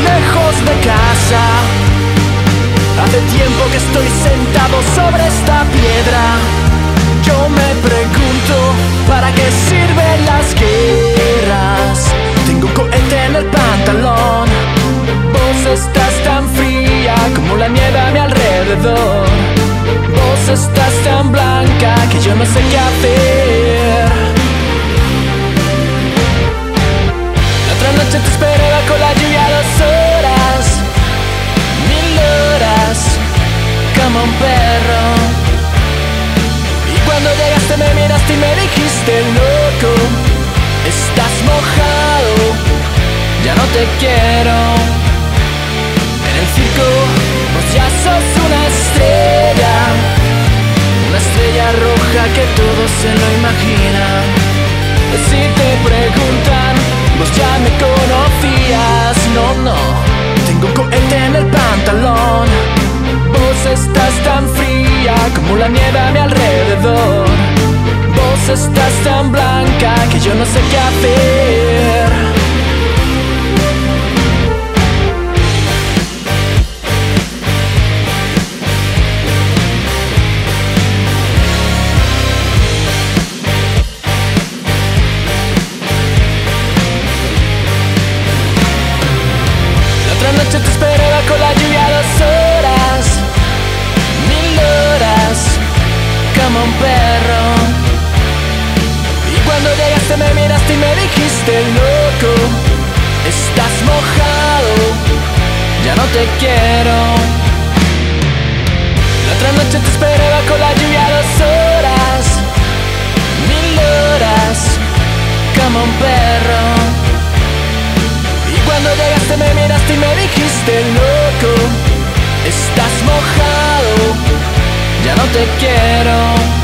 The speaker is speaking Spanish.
de casa. Hace tiempo que estoy sentado sobre esta piedra. Yo me pregunto, ¿para qué sirven las guerras? Tengo un cohete en el pantalón. Vos estás tan fría como la nieve a mi alrededor. Vos estás tan blanca que yo no sé qué hacer. Dijiste loco, estás mojado, ya no te quiero. En el circo vos ya sos una estrella, una estrella roja que todos se lo imaginan. Si te preguntan, vos ya me conocías, no, no, tengo cohete en el pantalón. Vos estás tan fría como la nieve a mi alrededor. Estás tan blanca que yo no sé qué hacer. La otra noche te esperé bajo la lluvia dos horas, mil horas, como un perro. Cuando llegaste me miraste y me dijiste loco, estás mojado, ya no te quiero. La otra noche te esperé bajo la lluvia dos horas, mil horas, como un perro. Y cuando llegaste me miraste y me dijiste loco Estás mojado, ya no te quiero